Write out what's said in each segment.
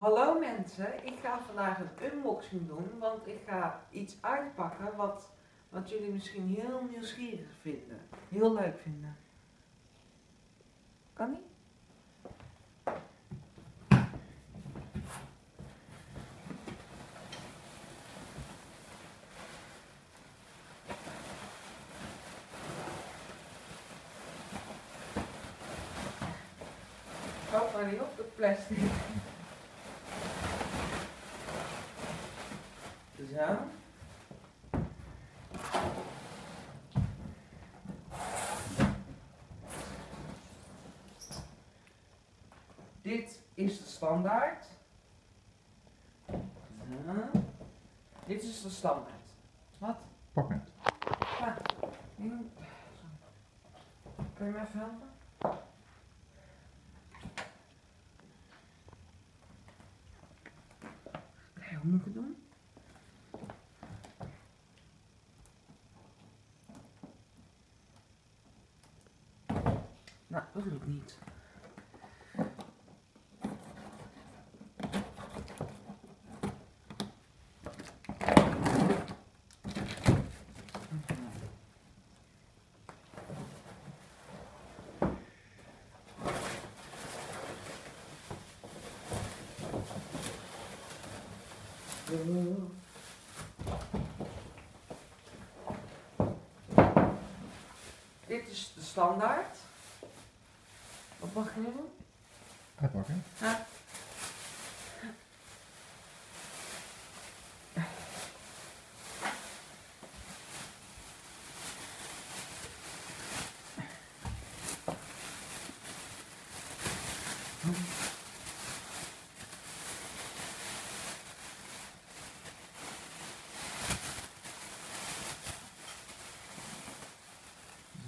Hallo mensen, ik ga vandaag een unboxing doen, want ik ga iets uitpakken wat, wat jullie misschien heel nieuwsgierig vinden. Heel leuk vinden. Kan niet? Valt maar niet op, het plastic. Zo. Dit is de standaard. Zo. Dit is de standaard. Wat? Pak het. Ja. Kun je me even helpen? Kijk, hoe moet ik het doen? Nou, dat lukt niet. Dit is de standaard. Wat mag je? Uitpakken. Ja.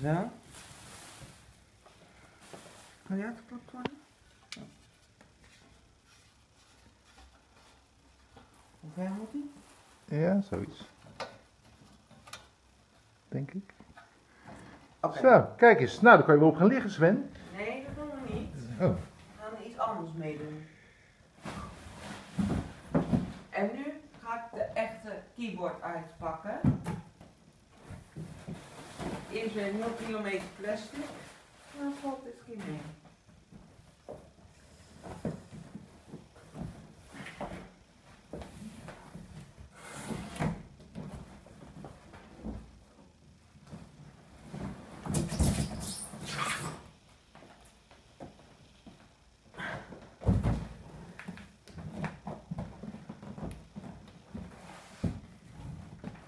Zo. Uitgeklopt worden? Hoe ver moet die? Ja, zoiets. Denk ik. Oké. Zo, kijk eens. Nou, dan kan je wel op gaan liggen, Sven. Nee, dat doen we niet. Oh. We gaan er iets anders mee doen. En nu ga ik de echte keyboard uitpakken. Eerst weer 0 kilometer plastic. Dan valt dit keer mee.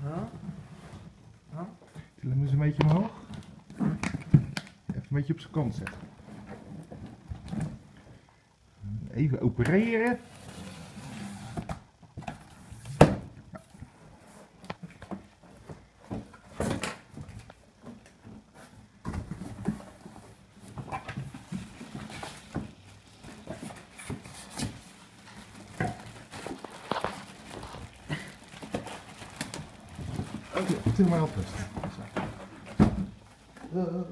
Ja. Til hem eens een beetje omhoog. Even een beetje op zijn kant zetten. Even opereren. Til maar op rust. Zo.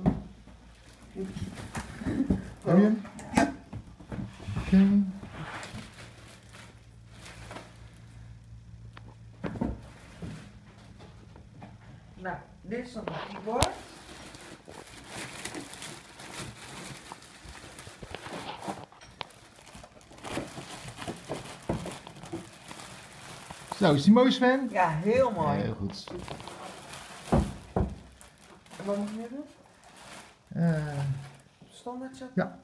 Heb je hem? Ja. Oké. Nou, dit is dan de keyboard. Zo, is die mooi Sven? Ja, heel mooi. Heel goed. En wat moet je nu doen? Eh, Standaard zetten? Ja.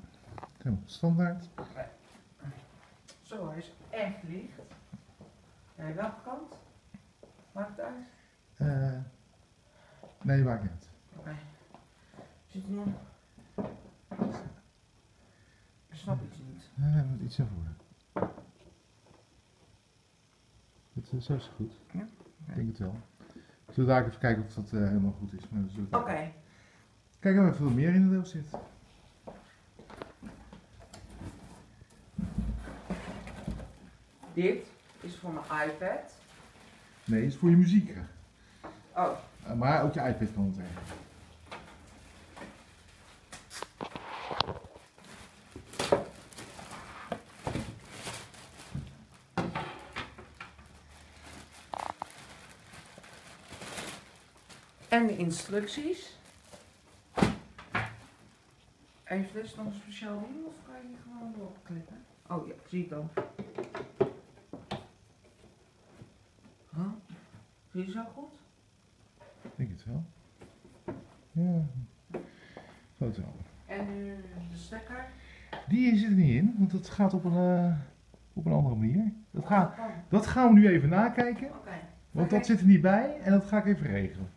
zo, standaard. Zo, hij is echt licht. Nee, welke kant? Maakt het uit? Eh, nee, maakt niet uit. Oké. Zit er nog? Ik snap iets niet. Eh, er moet iets naar Het, zo is het goed. Ja? Ik denk het wel. Ik zal daar even kijken of dat eh, helemaal goed is. Zullen we- Oké. Kijk of er veel meer in de doos zit. Dit is voor mijn iPad. Nee, het is voor je muziek. Oh, Eh, maar ook je iPad kan het En de instructies. Heeft dus nog een speciaal ding of ga je gewoon erop klikken? Oh ja, zie ik dan. Huh? Zie je zo goed? Ik denk het wel. Ja. Foto. En nu de stekker. Die zit er niet in, want dat gaat op een, eh, op een andere manier. Dat, gaat, Oké. dat gaan we nu even nakijken, Oké. want dat zit er niet bij en dat ga ik even regelen.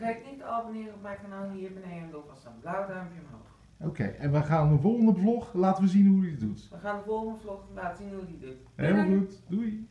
Vergeet niet te abonneren op mijn kanaal hier beneden en doe vast een blauw duimpje omhoog. Oké, en we gaan de volgende vlog laten we zien hoe hij het doet. We gaan de volgende vlog laten zien hoe die doet. Helemaal goed, doei!